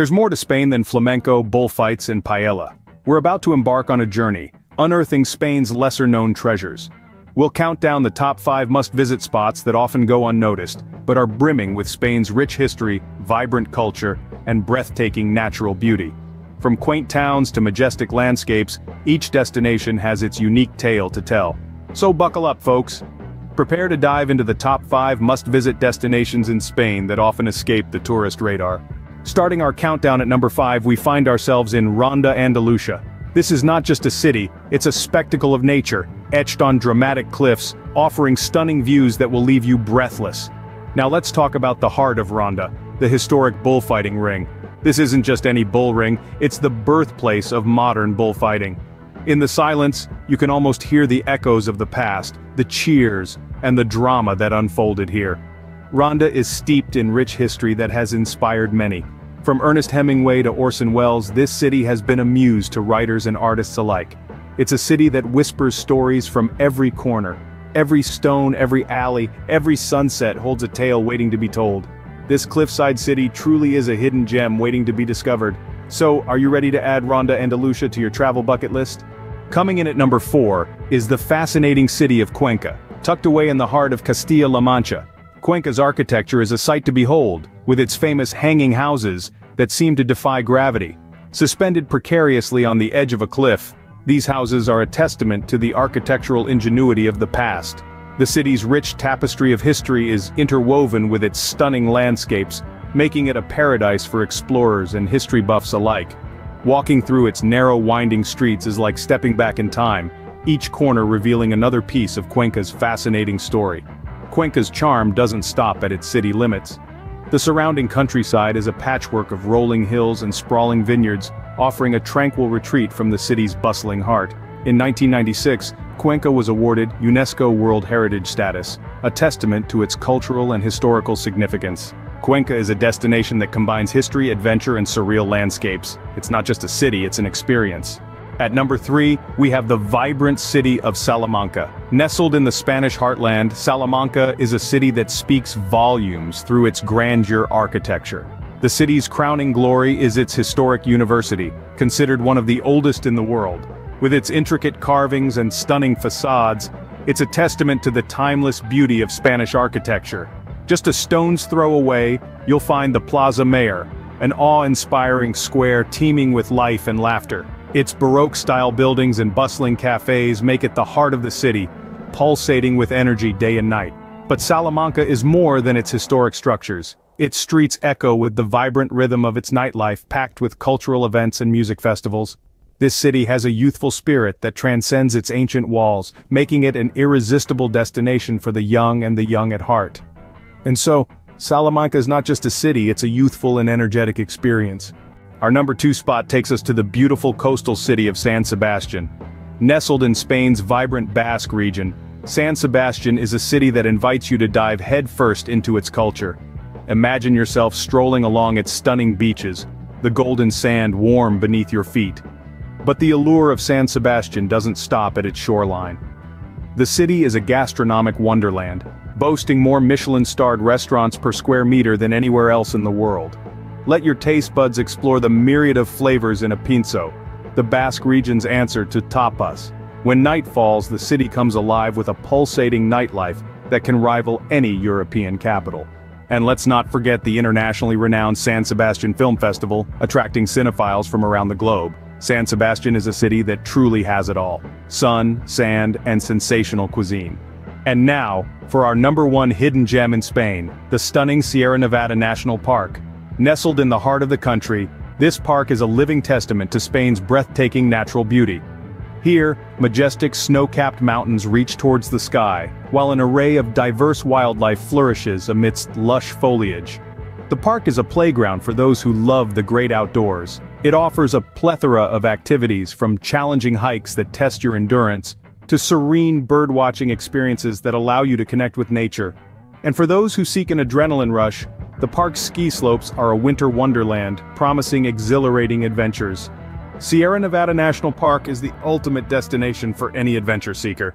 There's more to Spain than flamenco, bullfights, and paella. We're about to embark on a journey, unearthing Spain's lesser-known treasures. We'll count down the top 5 must-visit spots that often go unnoticed, but are brimming with Spain's rich history, vibrant culture, and breathtaking natural beauty. From quaint towns to majestic landscapes, each destination has its unique tale to tell. So buckle up folks. Prepare to dive into the top 5 must-visit destinations in Spain that often escape the tourist radar. Starting our countdown at number 5 we find ourselves in Ronda Andalusia. This is not just a city, it's a spectacle of nature, etched on dramatic cliffs, offering stunning views that will leave you breathless. Now let's talk about the heart of Ronda, the historic bullfighting ring. This isn't just any bull ring, it's the birthplace of modern bullfighting. In the silence, you can almost hear the echoes of the past, the cheers, and the drama that unfolded here. Ronda is steeped in rich history that has inspired many. From Ernest Hemingway to Orson Welles this city has been a muse to writers and artists alike. It's a city that whispers stories from every corner. Every stone, every alley, every sunset holds a tale waiting to be told. This cliffside city truly is a hidden gem waiting to be discovered. So, are you ready to add Ronda and Andalusia to your travel bucket list? Coming in at number 4, is the fascinating city of Cuenca, tucked away in the heart of Castilla-La Mancha. Cuenca's architecture is a sight to behold, with its famous hanging houses that seem to defy gravity. Suspended precariously on the edge of a cliff, these houses are a testament to the architectural ingenuity of the past. The city's rich tapestry of history is interwoven with its stunning landscapes, making it a paradise for explorers and history buffs alike. Walking through its narrow winding streets is like stepping back in time, each corner revealing another piece of Cuenca's fascinating story. Cuenca's charm doesn't stop at its city limits. The surrounding countryside is a patchwork of rolling hills and sprawling vineyards, offering a tranquil retreat from the city's bustling heart. In 1996, Cuenca was awarded UNESCO World Heritage status, a testament to its cultural and historical significance. Cuenca is a destination that combines history, adventure and surreal landscapes. It's not just a city, it's an experience. At number 3, we have the vibrant city of Salamanca. Nestled in the Spanish heartland, Salamanca is a city that speaks volumes through its grandeur architecture. The city's crowning glory is its historic university, considered one of the oldest in the world. With its intricate carvings and stunning facades, it's a testament to the timeless beauty of Spanish architecture. Just a stone's throw away, you'll find the Plaza Mayor, an awe-inspiring square teeming with life and laughter. Its Baroque-style buildings and bustling cafes make it the heart of the city, pulsating with energy day and night. But Salamanca is more than its historic structures. Its streets echo with the vibrant rhythm of its nightlife packed with cultural events and music festivals. This city has a youthful spirit that transcends its ancient walls, making it an irresistible destination for the young and the young at heart. And so, Salamanca is not just a city, it's a youthful and energetic experience. Our number two spot takes us to the beautiful coastal city of San Sebastian. Nestled in Spain's vibrant Basque region, San Sebastian is a city that invites you to dive headfirst into its culture. Imagine yourself strolling along its stunning beaches, the golden sand warm beneath your feet. But the allure of San Sebastian doesn't stop at its shoreline. The city is a gastronomic wonderland, boasting more Michelin-starred restaurants per square meter than anywhere else in the world. Let your taste buds explore the myriad of flavors in a pintxo, the Basque region's answer to tapas. When night falls the city comes alive with a pulsating nightlife that can rival any European capital. And let's not forget the internationally renowned San Sebastian Film Festival, attracting cinephiles from around the globe. San Sebastian is a city that truly has it all. Sun, sand, and sensational cuisine. And now, for our number one hidden gem in Spain, the stunning Sierra Nevada National Park. Nestled in the heart of the country, this park is a living testament to Spain's breathtaking natural beauty. Here, majestic snow-capped mountains reach towards the sky, while an array of diverse wildlife flourishes amidst lush foliage. The park is a playground for those who love the great outdoors. It offers a plethora of activities from challenging hikes that test your endurance, to serene birdwatching experiences that allow you to connect with nature. And for those who seek an adrenaline rush, the park's ski slopes are a winter wonderland, promising exhilarating adventures. Sierra Nevada National Park is the ultimate destination for any adventure seeker.